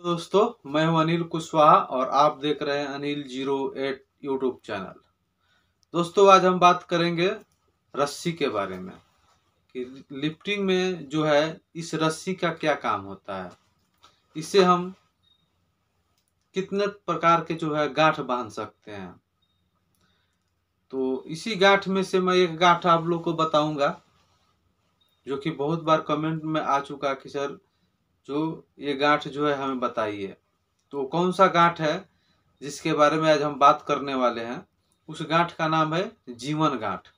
दोस्तों, मैं हूँ अनिल कुशवाहा और आप देख रहे हैं Anil zero eight YouTube channel. दोस्तों, आज हम बात करेंगे रस्सी के बारे में, कि लिफ्टिंग में जो है, इस रस्सी का क्या काम होता है। इससे हम कितने प्रकार के जो है गांठ बाँध सकते हैं। तो इसी गांठ में से मैं एक गांठ आप लोग को बताऊँगा, जो कि बहुत बार कमेंट में आ चुका कि सर जो ये गांठ जो है हमें बताइए तो कौन सा गांठ है जिसके बारे में आज हम बात करने वाले हैं? उस गांठ का नाम है जीवन गांठ।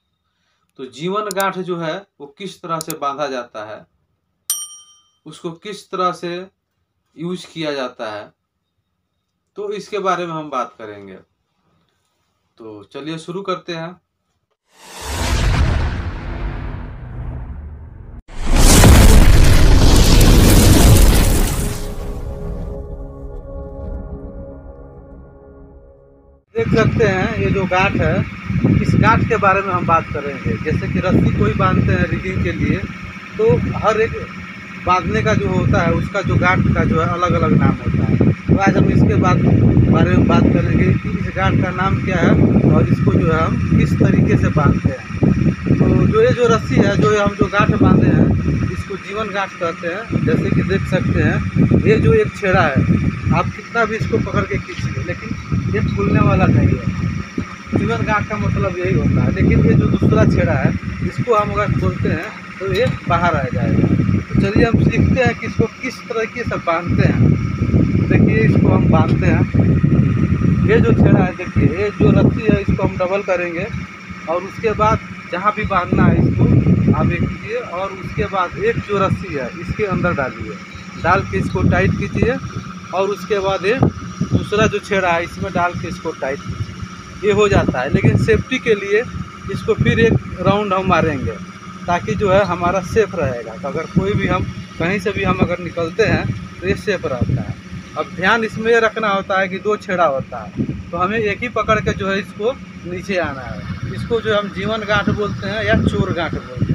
तो जीवन गांठ जो है, वो किस तरह से बांधा जाता है? उसको किस तरह से यूज़ किया जाता है? तो इसके बारे में हम बात करेंगे। तो चलिए शुरू करते हैं। देख सकते हैं, ये जो गांठ है, इस गांठ के बारे में हम बात करेंगे जैसे कि रस्सी कोई बांधते हैं रिगिंग के लिए तो हर एक बांधने का जो होता है, उसका जो गांठ का जो है अलग अलग नाम होता है। तो आज हम इसके बाद, बारे में बात करेंगे कि इस गांठ का नाम क्या है और इसको जो है हम किस तरीके से बांधते हैं। तो जो ये जो रस्सी है, जो हम जो गांठ बांधे हैं, इसको जीवन गांठ कहते हैं। जैसे कि देख सकते हैं ये जो एक छेड़ा है, आप कितना भी इसको पकड़ के खींचिए लेकिन ये खुलने वाला नहीं है। जीवन गांठ का मतलब यही होता है, लेकिन ये जो दूसरा छेड़ा है, इसको हम अगर खोलते हैं तो ये बाहर आ जाएगा। तो चलिए हम सीखते हैं कि इसको किस तरीके से बांधते हैं। देखिए, इसको हम बांधते हैं। ये जो छेड़ा है, देखिए, ये जो रस्सी है, इसको हम डबल करेंगे, और उसके बाद जहाँ भी बांधना है, इसको एक कीजिए और उसके बाद एक जो रस्सी है, इसके अंदर डालिए। डाल के इसको टाइट कीजिए और उसके बाद ये दूसरा जो छेड़ा है, इसमें डाल के इसको टाइट कीजिए। ये हो जाता है, लेकिन सेफ्टी के लिए इसको फिर एक राउंड हम मारेंगे, ताकि जो है हमारा सेफ़ रहेगा। तो अगर कोई भी हम, कहीं से भी हम अगर निकलते हैं तो ये सेफ़ रहता है। अब ध्यान इसमें ये रखना होता है कि दो छेड़ा होता है तो हमें एक ही पकड़ के जो है इसको नीचे आना है। इसको जो हम जीवन गांठ बोलते हैं या चोर गांठ बोलते हैं।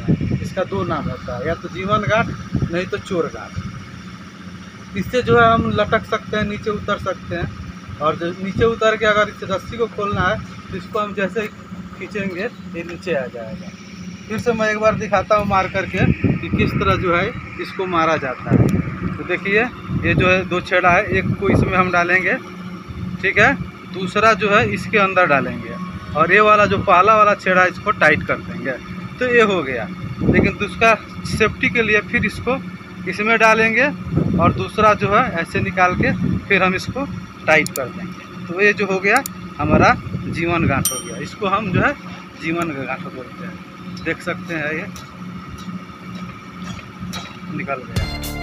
इसका दो नाम होता है, या तो जीवन घाट, नहीं तो चोर घाट। इससे जो है हम लटक सकते हैं, नीचे उतर सकते हैं। और जो नीचे उतर के अगर इस रस्सी को खोलना है तो इसको हम जैसे खींचेंगे, ये नीचे आ जाएगा। फिर से मैं एक बार दिखाता हूँ मार करके, कि किस तरह जो है इसको मारा जाता है। तो देखिए, ये जो है दो छेड़ा है, एक को इसमें हम डालेंगे, ठीक है? दूसरा जो है इसके अंदर डालेंगे। और ये वाला जो पहला वाला छेड़ा है, इसको टाइट कर देंगे। तो ये हो गया। लेकिन दूसरा सेफ्टी के लिए फिर इसको इसमें डालेंगे और दूसरा जो है, ऐसे निकाल के फिर हम इसको टाइट कर देंगे। तो ये जो हो गया, हमारा जीवन गांठ हो गया। इसको हम जो है, जीवन गांठ बोलते हैं। देख सकते हैं ये। निकल गया।